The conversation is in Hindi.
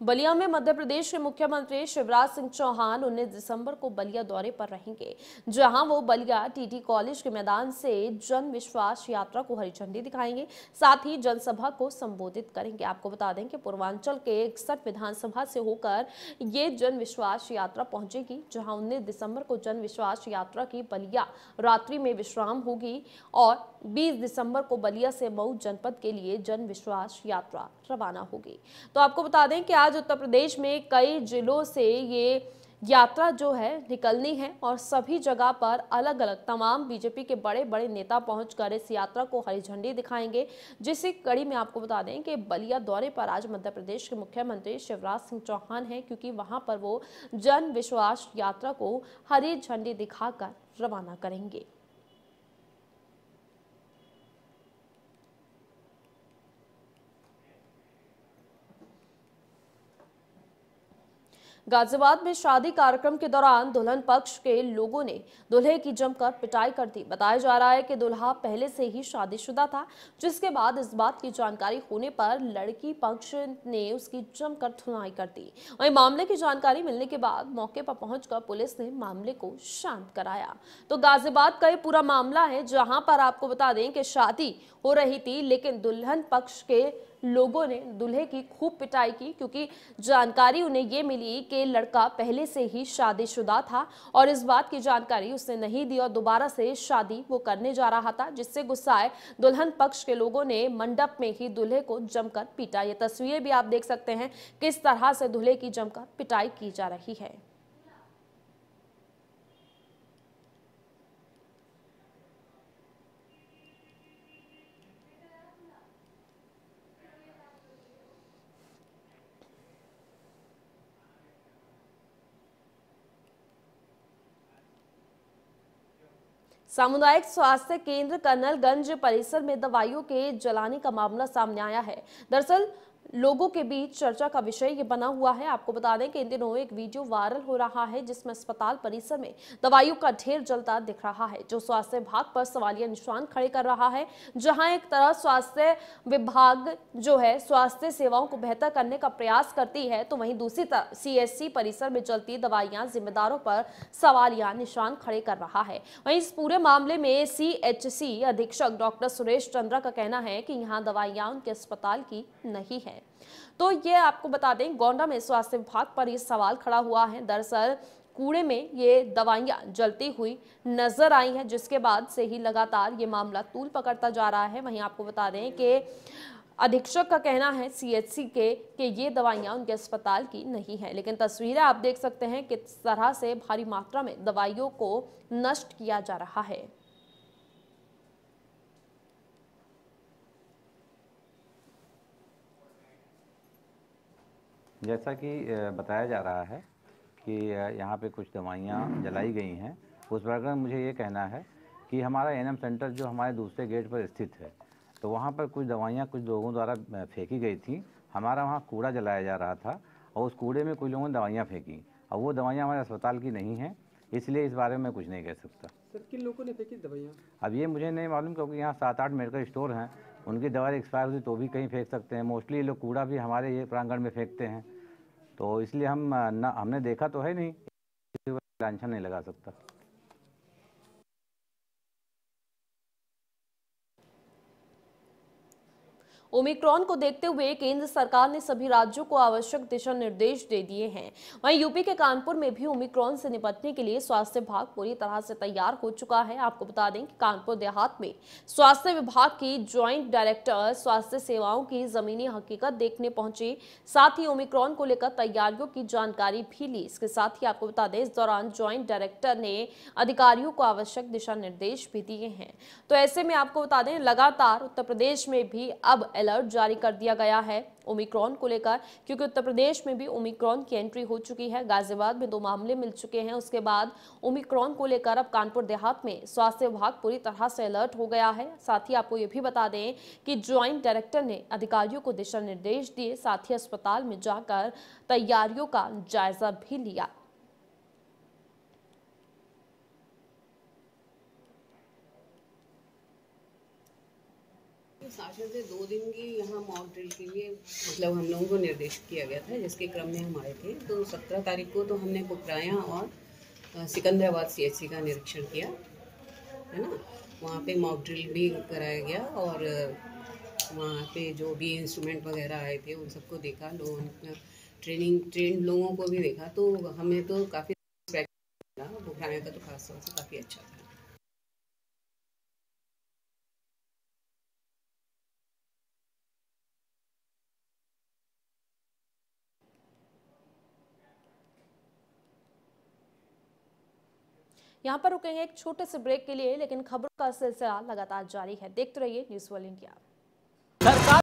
बलिया में मध्य प्रदेश के मुख्यमंत्री शिवराज सिंह चौहान 19 दिसंबर को बलिया दौरे पर रहेंगे, जहाँ वो बलिया टीटी कॉलेज के मैदान से जन विश्वास यात्रा को हरी झंडी दिखाएँगे, साथ ही जनसभा को संबोधित करेंगे। आपको बता दें कि पूर्वांचल के इकसठ विधानसभा से होकर ये जन विश्वास यात्रा पहुंचेगी, जहाँ 19 दिसंबर को जन विश्वास यात्रा की बलिया रात्रि में विश्राम होगी और 20 दिसंबर को बलिया से मऊ जनपद के लिए जन विश्वास यात्रा रवाना होगी। तो आपको बता दें कि आज उत्तर प्रदेश में कई जिलों से ये यात्रा जो है निकलनी है और सभी जगह पर अलग अलग तमाम बीजेपी के बड़े बड़े नेता पहुंचकर इस यात्रा को हरी झंडी दिखाएँगे। जिसकी कड़ी में आपको बता दें कि बलिया दौरे पर आज मध्य प्रदेश के मुख्यमंत्री शिवराज सिंह चौहान हैं, क्योंकि वहाँ पर वो जन विश्वास यात्रा को हरी झंडी दिखाकर रवाना करेंगे। गाजियाबाद में शादी कार्यक्रम के दौरान दुल्हन पक्ष के लोगों ने दुल्हे की जमकर पिटाई कर दी। बताया जा रहा है कि दुल्हा पहले से ही शादीशुदा था, जिसके बाद इस बात की जानकारी होने पर लड़की पक्ष ने उसकी जमकर धुनाई कर दी। वहीं मामले की जानकारी मिलने के बाद मौके पर पहुंचकर पुलिस ने मामले को शांत कराया। तो गाजियाबाद का ये पूरा मामला है, जहाँ पर आपको बता दें कि शादी हो रही थी, लेकिन दुल्हन पक्ष के लोगों ने दूल्हे की खूब पिटाई की, क्योंकि जानकारी उन्हें ये मिली कि लड़का पहले से ही शादीशुदा था और इस बात की जानकारी उसने नहीं दी और दोबारा से शादी वो करने जा रहा था, जिससे गुस्साए दुल्हन पक्ष के लोगों ने मंडप में ही दूल्हे को जमकर पीटा ये तस्वीरें भी आप देख सकते हैं किस तरह से दूल्हे की जमकर पिटाई की जा रही है। सामुदायिक स्वास्थ्य केंद्र कर्नलगंज परिसर में दवाइयों के जलाने का मामला सामने आया है। दरअसल लोगों के बीच चर्चा का विषय ये बना हुआ है। आपको बता दें कि इन दिनों एक वीडियो वायरल हो रहा है, जिसमें अस्पताल परिसर में दवाइयों का ढेर जलता दिख रहा है, जो स्वास्थ्य विभाग पर सवालिया निशान खड़े कर रहा है, जहाँ एक तरह स्वास्थ्य विभाग जो है स्वास्थ्य सेवाओं को बेहतर करने का प्रयास करती है तो वहीं दूसरी तरफ़ सी परिसर में जलती दवाइयाँ जिम्मेदारों पर सवालिया निशान खड़े कर रहा है। वहीं इस पूरे मामले में सीएचसी अधीक्षक डॉक्टर सुरेश चंद्रा का कहना है कि यहाँ दवाइयाँ उनके अस्पताल की नहीं है। तो ये आपको बता दें, गोंडा में स्वास्थ्य विभाग पर यह सवाल खड़ा हुआ है। दरअसल, कूड़े में ये दवाइयाँ जलती हुई नज़र आई हैं, जिसके बाद से ही लगातार ये मामला तूल पकड़ता जा रहा है। वहीं आपको बता दें कि अधीक्षक का कहना है सीएचसी के, कि ये दवाइयाँ उनके अस्पताल की नहीं है। लेकिन तस्वीरें आप देख सकते हैं किस तरह से भारी मात्रा में दवाइयों को नष्ट किया जा रहा है। जैसा कि बताया जा रहा है कि यहाँ पे कुछ दवाइयाँ जलाई गई हैं। उस प्रकार मुझे ये कहना है कि हमारा एनएम सेंटर जो हमारे दूसरे गेट पर स्थित है तो वहाँ पर कुछ दवाइयाँ कुछ लोगों द्वारा फेंकी गई थी। हमारा वहाँ कूड़ा जलाया जा रहा था और उस कूड़े में कुछ लोगों ने दवाइयाँ फेंकी। और वो दवाइयाँ हमारे अस्पताल की नहीं हैं इसलिए इस बारे में मैं कुछ नहीं कह सकता। सर किन लोगों ने फेंकी दवाइयाँ? अब ये मुझे नहीं मालूम क्योंकि यहाँ सात आठ मेडिकल स्टोर हैं उनकी दवाई एक्सपायर हुई तो भी कहीं फेंक सकते हैं। मोस्टली ये लोग कूड़ा भी हमारे ये प्रांगण में फेंकते हैं। तो इसलिए हम, ना, हमने देखा तो है नहीं। लाछन नहीं लगा सकता। ओमिक्रॉन को देखते हुए केंद्र सरकार ने सभी राज्यों को आवश्यक दिशा निर्देश दे दिए हैं। वहीं यूपी के कानपुर में भी ओमिक्रॉन से निपटने के लिए स्वास्थ्य विभाग पूरी तरह से तैयार हो चुका है। आपको बता दें कि कानपुर देहात में स्वास्थ्य विभाग की ज्वाइंट डायरेक्टर स्वास्थ्य सेवाओं की जमीनी हकीकत देखने पहुँचे। साथ ही ओमिक्रॉन को लेकर तैयारियों की जानकारी भी ली। इसके साथ ही आपको बता दें, इस दौरान ज्वाइंट डायरेक्टर ने अधिकारियों को आवश्यक दिशा निर्देश भी दिए हैं। तो ऐसे में आपको बता दें, लगातार उत्तर प्रदेश में भी अब अलर्ट जारी कर दिया गया है ओमिक्रॉन को लेकर, क्योंकि उत्तर प्रदेश में भी ओमिक्रॉन की एंट्री हो चुकी है। गाजियाबाद में दो मामले मिल चुके हैं। उसके बाद ओमिक्रॉन को लेकर अब कानपुर देहात में स्वास्थ्य विभाग पूरी तरह से अलर्ट हो गया है। साथ ही आपको ये भी बता दें कि ज्वाइंट डायरेक्टर ने अधिकारियों को दिशा निर्देश दिए। साथ ही अस्पताल में जाकर तैयारियों का जायजा भी लिया। शासन से दो दिन की यहाँ मॉक ड्रिल के लिए मतलब हम लोगों को निर्देश किया गया था, जिसके क्रम में हम आए थे। तो सत्रह तारीख को तो हमने कुपराया और सिकंदराबाद सीएचसी का निरीक्षण किया, है ना? वहाँ पे मॉक ड्रिल भी कराया गया और वहाँ पे जो भी इंस्ट्रूमेंट वगैरह आए थे, उन सबको देखा, लोगों ट्रेनिंग ट्रेन लोगों को भी देखा। तो हमें तो काफ़ी मिला, कुपराया का तो खास तौर से काफ़ी अच्छा था। यहाँ पर रुकेंगे एक छोटे से ब्रेक के लिए, लेकिन खबरों का सिलसिला लगातार जारी है। देखते रहिए न्यूज़ वर्ल्ड इंडिया